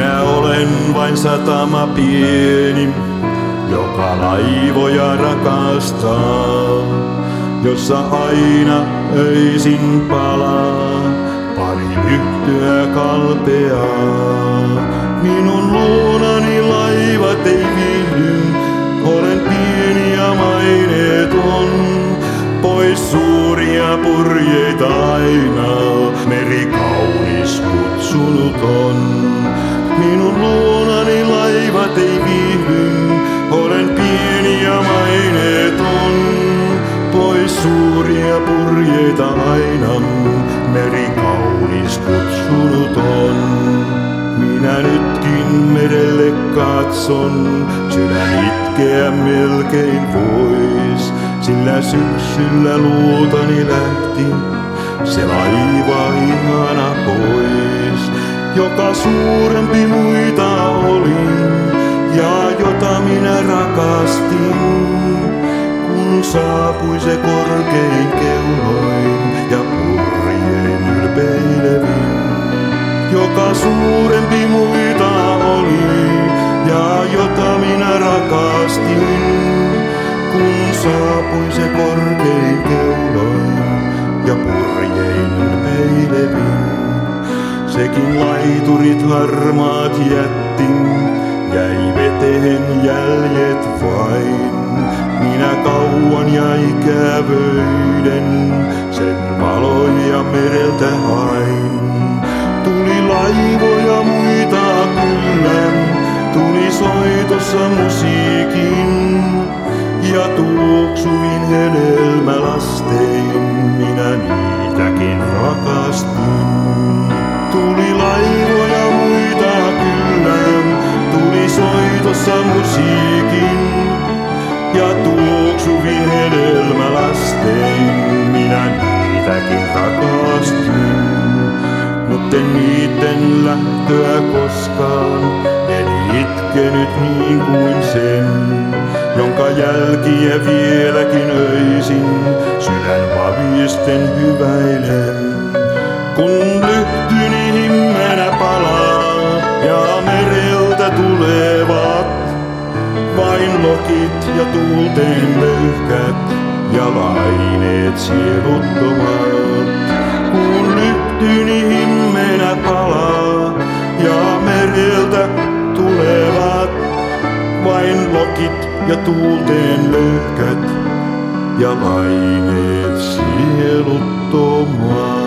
Minä olen vain satama pieni, joka laivoja rakastaa, jossa aina öisin palaa. Pari yhtyä kalpeaa. Minun luonani laivat ei viihdy, olen pieni ja maineeton, pois suuria purjeita laivat ei viihdy, olen pieni ja maineeton, pois suuria purjeita aina, meri kaunis kutsunut on. Minä nytkin merelle katson, sydän itkeä melkein vois, sillä syksyllä luotani lähti. Se laiva ihana pois, joka suurempi muita oli saapui se korkein keunoin ja purjein ylpeilevin joka suurempi muita oli ja jota minä rakastin, kun saapui se korkein keuloin ja purjein ylpeilevin. Sekin laiturit harmaat jätti, jäi veteen jäljet vain. Kauan ja ikävöiden sen valoja mereltä hain. Tuli laivoja muita kyllä, tuli soitossa musiikin ja tuoksuvin hedelmälastein minä niitäkin rakastin. Tuli laivoja muita kyllä, tuli soitossa musiikin niitäkin rakastin. Mutten niitten lähtöä koskaan, en itkenyt niin kuin sen, jonka jälkiä vieläkin öisin sydän vavisten hyväilen. Kun lyhtyni himmenä palaa ja mereltä tulevat vain lokit ja tuulten löyhkät ja laineet sieluttomat. Kun lyhtyni himmenä palaa ja mereltä tulevat vain lokit ja tuulten löyhkät ja laineet sieluttomat.